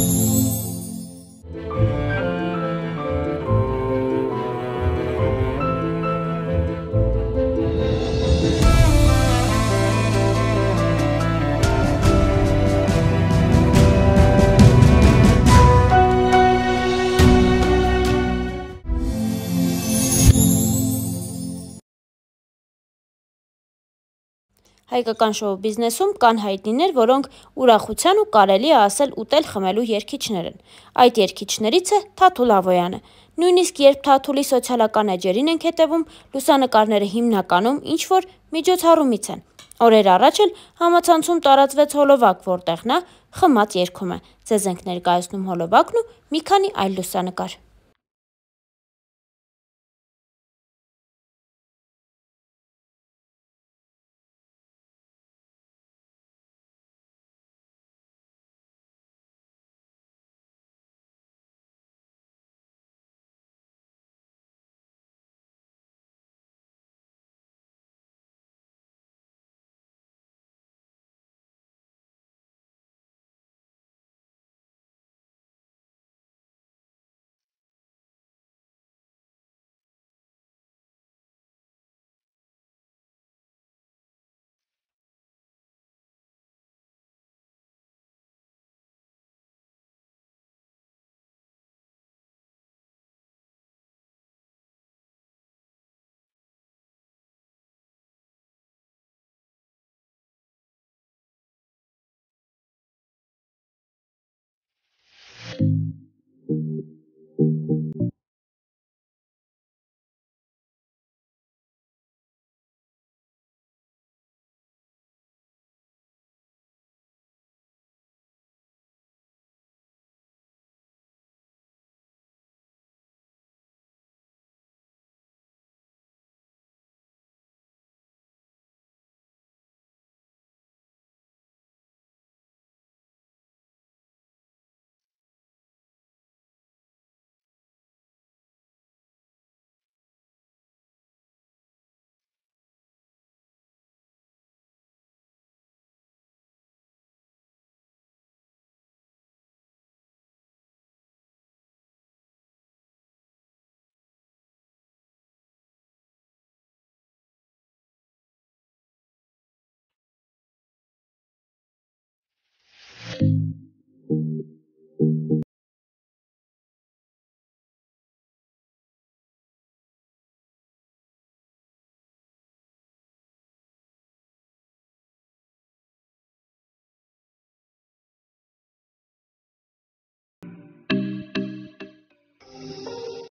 Thank you. Հայկական շոու բիզնեսում կան հայտնիներ, որոնք ուրախության ու կարելի է ասել ուտել խմելու երգիչներ են։ Այդ երգիչներից է Թաթուլ Ավոյանը։ Նույնիսկ երբ Թաթուլի սոցիալական էջերին ենք հետևում, լուսանկարները հիմնականում ինչ-որ միջոցառումից են։ Օրեր առաջ էլ համացանցում տարածվեց հոլովակ, որտեղ նա խմած երգում է։ Ձեզ ենք ներկայացնում հոլովակն ու մի քանի այլ լուսանկար։